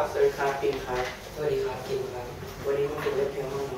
ครับสวัสดีครับกินครับ สวัสดีครับกินครับ วันนี้มากินเล็บเพียงห้อง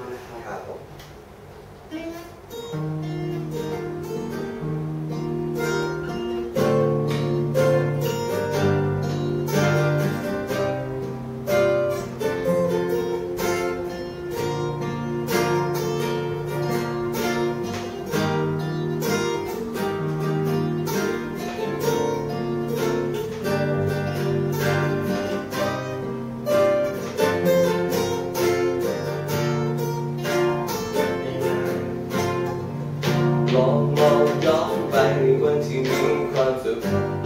ลองมองย้อนไปวันที่มีความสุข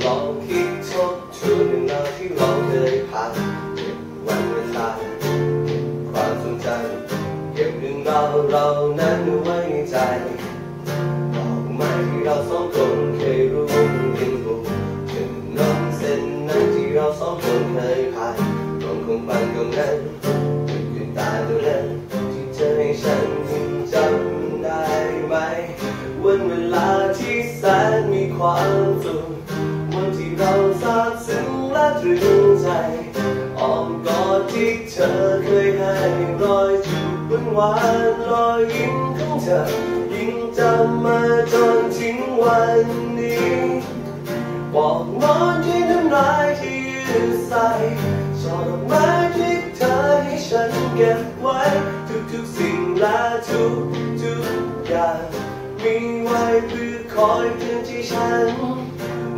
ลองคิดทบทวนเรื่องราวที่เราเคยผ่านเก็บวันเวลาเก็บความทรงจำเก็บเรื่องราวเรานั้นไว้ในใจดอกไม้ที่เราสองคนเคยรู้ยังคงถนนเส้นนั้นที่เราสองคนเคยผ่านตรงคงปันตรงนั้น นมีความสุขวันที่เราซาบซึ้งและตรึงใจอ้อมกอดที่เธอเคยให้รอยจูบหวานรอยยิ้มของเธอยิ่งจำมาจนถึงวันนี้บอกนอนที่น้ำลายที่ยืนใส่ช่อดอกไม้ที่เธอให้ฉันเก็บไว้ ทุกๆสิ่งและทุกๆอย่างมีไว้เพื่อ คอยเตือนที่ฉัน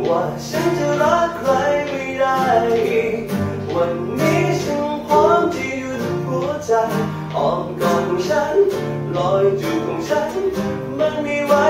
ว่าฉันจะรักใครไม่ได้อีกวันนี้ฉันพร้อมที่หยุดหัวใจอ้อมกอดของฉันลอยจูบของฉัน มันมีไว้